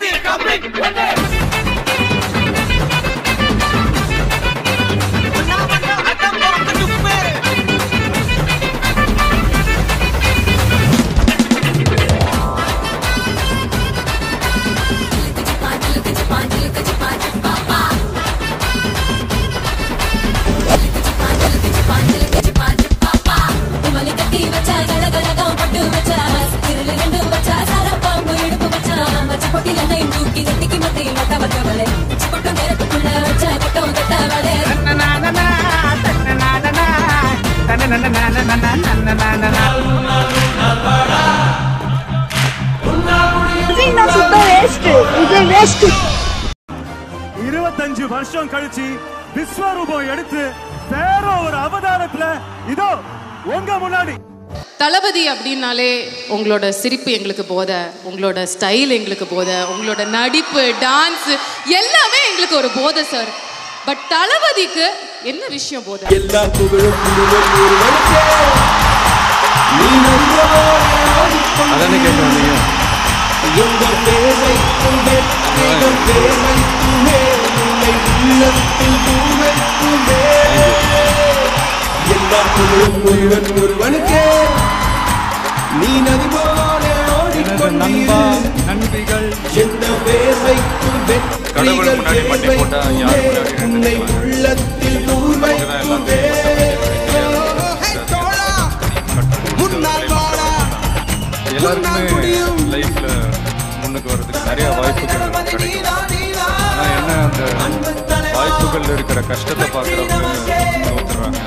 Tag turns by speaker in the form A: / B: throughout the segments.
A: Take a break.
B: இருபத்தஞ்சு வருஷம் கழிச்சு விஸ்வரூபம் எடுத்து வேற ஒரு அவதாரத்துல இதோ உங்க முன்னாடி.
C: தளபதி அப்படின்னாலே உங்களோட சிரிப்பு எங்களுக்கு போத உங்களோட ஸ்டைல் எங்களுக்கு போத உங்களோட நடிப்பு டான்ஸ் எல்லாமே எங்களுக்கு ஒரு போதை சார் பட் தளபதிக்கு என்ன விஷயம் போத?
D: எல்லா புகழும்
E: அதானே கேட்க வந்தீங்க
D: எங்கள் பேரைக்கும் வெற்றிகள் பேரைக்குமே உன்னை உள்ளத்தில் எல்லா புகழும் ஒருவனுக்கே நீ நதி போல ஓடிக்கொண்டீர். எந்த வேர்வைக்கும் வெற்றிகள் உன்னை
E: எல்லாருக்குமே லைஃப்ல முன்னுக்கு வர்றதுக்கு நிறைய வாய்ப்புகள் கிடைக்கும். ஆனா என்ன அந்த வாய்ப்புகள் இருக்கிற கஷ்டத்தை பார்க்குறவங்க தோத்துறாங்க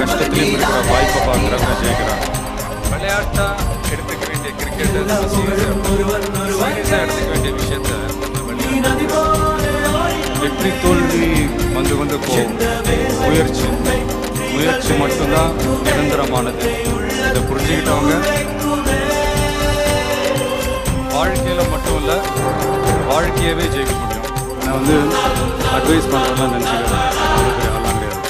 E: கஷ்டத்துலேயும் இருக்கிற வாய்ப்பை பார்க்குறவங்க ஜெயிக்கிறாங்க. விளையாட்டா எடுத்துக்க வேண்டிய கிரிக்கெட் சீரியஸாக எடுத்துக்க வேண்டிய விஷயத்த கொஞ்சம் வெற்றி தோல்வி வந்து வந்து போகும். முயற்சி. முயற்சி மட்டும்தான் நிரந்தரமானது. இதை புரிஞ்சுக்கிட்டவங்க வாழ்க்கையில் மட்டும் இல்லை வாழ்க்கையவே ஜெயிக்க முடியும். நான் வந்து அட்வைஸ் பண்ணுறதெல்லாம் நினச்சிக்கிறேன் கிடையாது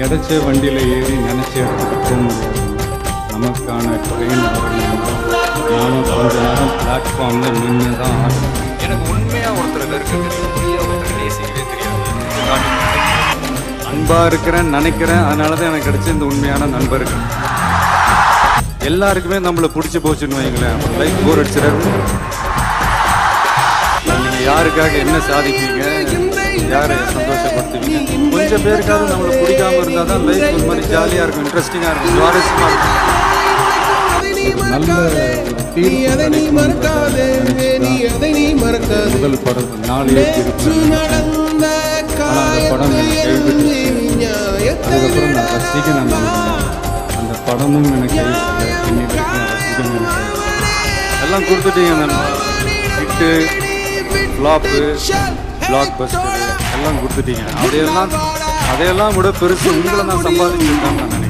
E: கிடைச்ச வண்டியில் ஏறி நினச்ச இடத்துக்கு போக முடியாது நமக்கான ட்ரெயின் நானும் கொஞ்ச நேரம் பிளாட்ஃபார்மில் நின்று தான் ஆகணும். எனக்கு உண்மையாக ஒருத்தர் ஒருத்தர் நேசிக்கவே தெரியாது. அன்பாக இருக்கிறேன் நினைக்கிறேன். அதனால தான் எனக்கு கிடைச்ச இந்த உண்மையான நண்பர்கள். எல்லாருக்குமே நம்மளை பிடிச்சி போச்சுன்னு வைங்களேன். லைஃப் போர் அடிச்சிடாது நீங்கள் யாருக்காக என்ன சாதிப்பீங்க? யாரை சந்தோஷப்படுத்துவீங்க? கொஞ்சம் பேருக்காவது நம்மளை பிடிக்காம இருந்தால் தான் லைஃப் ஒரு மாதிரி ஜாலியாக இருக்கும் இன்ட்ரெஸ்டிங்காக இருக்கும் சுவாரஸ்யமாக இருக்கும். நல்ல முதல் படம் அந்த படம் அதுக்கப்புறம் நான் ரசிக்க நான். அந்த படமும் எனக்கு எல்லாம் கொடுத்துட்டீங்க ma'am hit flop blockbuster எல்லாம் கொடுத்துட்டீங்க. அதையெல்லாம் அதையெல்லாம் விட பெருசு உங்களை நான் சம்பாதிச்சிருக்கேன் மேம்